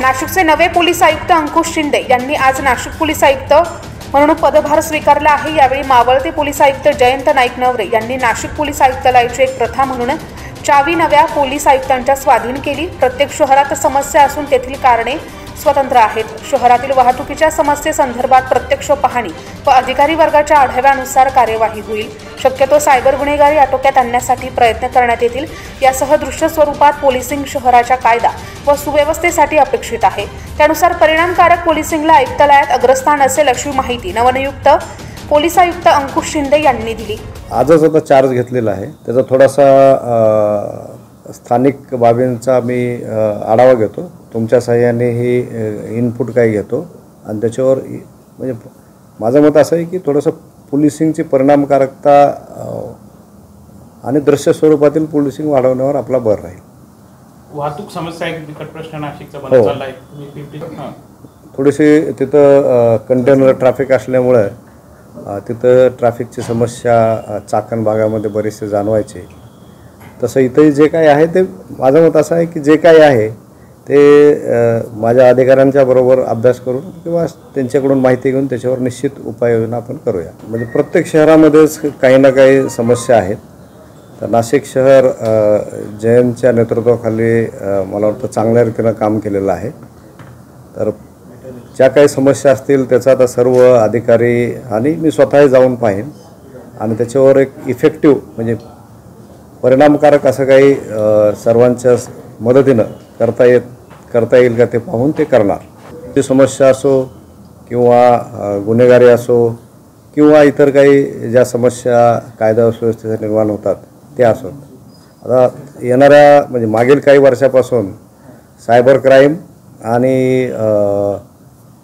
नाशिकचे नवे पोलीस आयुक्त अंकुश शिंदे यांनी आज नाशिक पोलीस आयुक्त म्हणून पदभार स्वीकारला आहे. यावेळी मावळते पोलीस आयुक्त जयंत नाईक नवरे यांनी नाशिक पोलीस आयुक्तालयाची एक प्रथा म्हणून चावी नव्या पोलीस आयुक्तांच्या स्वाधीन केली. प्रत्येक शहरात समस्या असून तेथील कारणे स्वतंत्र आहेत. शहरातील वाहतुकीच्या समस्येसंदर्भात प्रत्यक्ष पाहणी व अधिकारी वर्गाच्या आढाव्यानुसार कार्यवाही होईल. शक्यतो सायबर गुन्हेगारी आटोक्यात आणण्यासाठी प्रयत्न करण्यात येतील. यासह दृश्य स्वरूपात पोलिसिंग शहराच्या कायदा व सुव्यवस्थेसाठी अपेक्षित आहे. त्यानुसार परिणामकारक पोलिसिंगला आयुक्तालयात अग्रस्थान असेल अशी माहिती नवनियुक्त पोलीस आयुक्त अंकुश शिंदे यांनी दिली. आजच आता चार्ज घेतलेला आहे. त्याचा थोडासा स्थानिक बाबींचा मी आढावा घेतो. तुमच्या सहाय्याने ही इनपुट काही घेतो. आणि त्याच्यावर म्हणजे माझं मत असं आहे की थोडंसं पोलिसिंगची परिणामकारकता आणि दृश्य स्वरूपातील पोलिसिंग वाढवण्यावर आपला भर राहील. वाहतूक समस्या एक बिकट प्रश्न नाशिकचा हो. बनत. थोडीशी तिथं कंटेनर ट्रॅफिक असल्यामुळं तिथं ट्रॅफिकची समस्या चाकण भागामध्ये बरेचसे जाणवायचे. तसं इथंही जे काही आहे ते माझं मत असं आहे की जे काही आहे ते माझ्या अधिकाऱ्यांच्या बरोबर अभ्यास करून किंवा त्यांच्याकडून माहिती घेऊन त्याच्यावर निश्चित उपाययोजना आपण करूया. म्हणजे प्रत्येक शहरामध्येच काही ना काही समस्या आहेत. तर नाशिक शहर जयंतच्या नेतृत्वाखाली मला वाटतं चांगल्या रीतीनं काम केलेलं आहे. तर ज्या काही समस्या असतील त्याचा आता सर्व अधिकारी आणि मी स्वतःही जाऊन पाहीन. आणि त्याच्यावर एक इफेक्टिव्ह म्हणजे परिणामकारक असं काही सर्वांच्या मदतीनं करता येत करता येईल का ते पाहून ते करणार. ती समस्या असो किंवा गुन्हेगारी असो किंवा इतर काही ज्या समस्या कायदा सुव्यवस्थेच्या निर्माण होतात ते असो. आता येणाऱ्या म्हणजे मागील काही वर्षापासून सायबर क्राईम आणि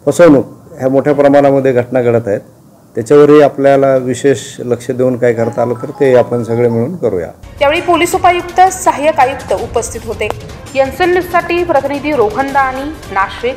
फसवणूक ह्या मोठ्या प्रमाणामध्ये घटना घडत आहेत. त्याच्यावरही आपल्याला विशेष लक्ष देऊन काय करता आलं तर ते आपण सगळे मिळून करूया. त्यावेळी पोलीस उपायुक्त सहाय्यक आयुक्त उपस्थित होते. यन्सन न्यूजसाठी प्रतिनिधी रोहन दाणी नाशिक